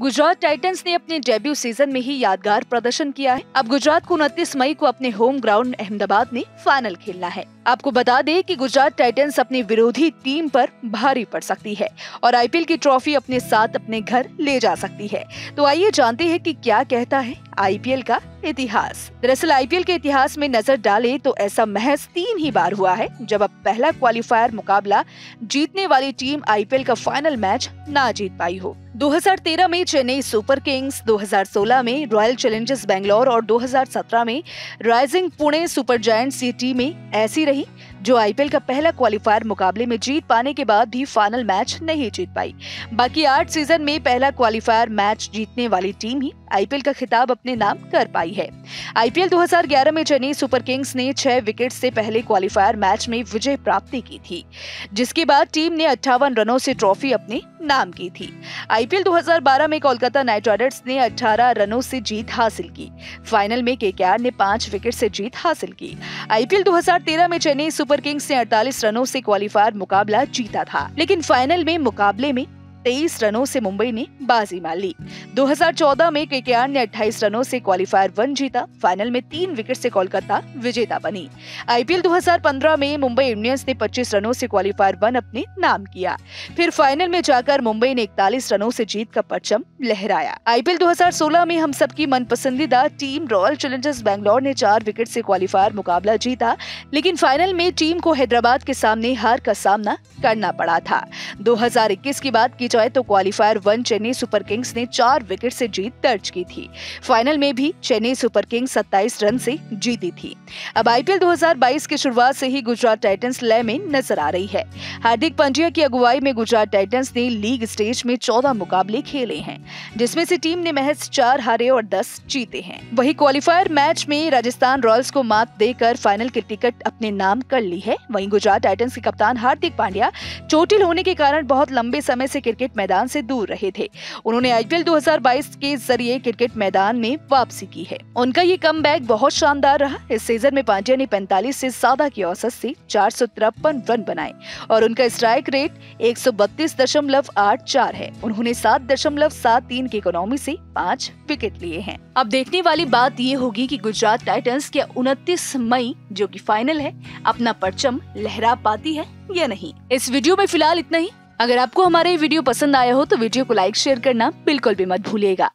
Gujarat titans ने अपने debut season में ही यादगार प्रदर्शन किया है। अब गुजरात को उनतीस मई को अपने होम ग्राउंड अहमदाबाद में फाइनल खेलना है। आपको बता दें कि गुजरात टाइटंस अपनी विरोधी टीम पर भारी पड़ सकती है और आईपीएल की ट्रॉफी अपने साथ अपने घर ले जा सकती है। तो आइए जानते हैं कि क्या कहता है आईपीएल का इतिहास। दरअसल आईपीएल के इतिहास में नज़र डाले तो ऐसा महज तीन ही बार हुआ है जब अब पहला क्वालिफायर मुकाबला जीतने वाली टीम आईपीएल का फाइनल मैच ना जीत पाई हो। 2013 में चेन्नई सुपर किंग्स 2016 में रॉयल चैलेंजर्स बैंगलोर और 2017 में राइजिंग पुणे सुपर जायंट्स ये टीमें ऐसी रही। जो आईपीएल का पहला क्वालिफायर मुकाबले में जीत पाने के बाद भी फाइनल मैच नहीं जीत पाई। बाकी आठ सीज़न में पहला क्वालिफायर मैच जीतने वाली टीम ही आईपीएल का खिताब अपने नाम कर पाई है। आईपीएल 2011 में चेन्नई सुपर किंग्स ने छह विकेट से पहले क्वालिफायर मैच में विजय प्राप्ति की थी, जिसके बाद टीम ने अट्ठावन रनों से ट्रॉफी अपने नाम की थी। आईपीएल 2012 में कोलकाता नाइट राइडर्स ने 18 रनों से जीत हासिल की। फाइनल में केकेआर ने पाँच विकेट से जीत हासिल की। आईपीएल 2013 में चेन्नई सुपर किंग्स ने 48 रनों से क्वालिफायर मुकाबला जीता था। लेकिन फाइनल में मुकाबले में तेईस रनों से मुंबई ने बाजी मार ली। 2014 में केकेआर ने 28 रनों से क्वालिफायर वन जीता, फाइनल में तीन विकेट से कोलकाता विजेता बनी। आईपीएल 2015 में मुंबई इंडियंस ने 25 रनों से क्वालिफायर वन अपने नाम किया। फिर फाइनल में जाकर मुंबई ने इकतालीस रनों से जीत का परचम लहराया। आईपीएल 2016 में हम सबकी मन पसंदीदा टीम रॉयल चैलेंजर्स बैंगलोर ने चार विकेट से क्वालिफायर मुकाबला जीता, लेकिन फाइनल में टीम को हैदराबाद के सामने हार का सामना करना पड़ा था। 2021 की बात की जाए तो qualifier one Chennai super kings ने चार विकेट से जीत दर्ज की थी। फाइनल में भी चेन्नई सुपर किंग्स 27 रन से जीती थी। अब आईपीएल 2022 की शुरुआत से ही गुजरात टाइटंस लय में नज़र आ रही है। हार्दिक पांड्या की अगुवाई में गुजरात टाइटंस ने लीग स्टेज में चौदह मुकाबले खेले हैं, जिसमें से टीम ने महज चार हारे और दस जीते हैं। वही क्वालिफायर मैच में राजस्थान रॉयल्स को मात देकर फाइनल की टिकट अपने नाम कर ली है। वहीं गुजरात टाइटन्स के कप्तान हार्दिक पांड्या चोटिल होने के कारण बहुत लंबे समय से क्रिकेट मैदान से दूर रहे थे। उन्होंने आईपीएल 2022 के ज़रिए क्रिकेट मैदान में वापसी की है। उनका ये कम बहुत शानदार रहा। इस सीज़न में पांड्या ने 45 से ज़्यादा की औसत से चार रन बनाए और उनका स्ट्राइक रेट एक है। उन्होंने सात दशमलव सात तीन की इकोनॉमी से पाँच विकेट लिए हैं। अब देखने वाली बात ये होगी कि गुजरात टाइटंस के उनतीस मई, जो कि फाइनल है, अपना परचम लहरा पाती है या नहीं। इस वीडियो में फ़िलहाल इतना ही। अगर आपको हमारा ये वीडियो पसंद आया हो तो वीडियो को लाइक, शेयर करना बिल्कुल भी मत भूलिएगा।